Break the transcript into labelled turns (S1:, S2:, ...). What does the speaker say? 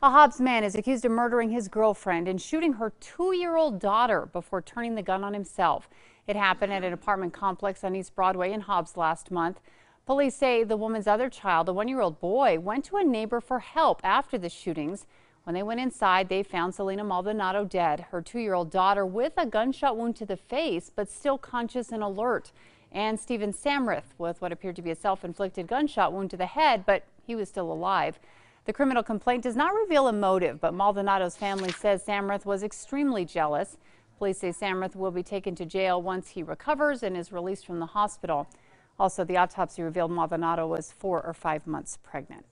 S1: A Hobbs man is accused of murdering his girlfriend and shooting her two-year-old daughter before turning the gun on himself. It happened at an apartment complex on East Broadway in Hobbs last month. Police say the woman's other child, a one-year-old boy, went to a neighbor for help after the shootings. When they went inside, they found Selena Maldonado dead, her two-year-old daughter with a gunshot wound to the face, but still conscious and alert. And Stephen Samrith with what appeared to be a self-inflicted gunshot wound to the head, but he was still alive. The criminal complaint does not reveal a motive, but Maldonado's family says Samrith was extremely jealous. Police say Samrith will be taken to jail once he recovers and is released from the hospital. Also, the autopsy revealed Maldonado was four or five months pregnant.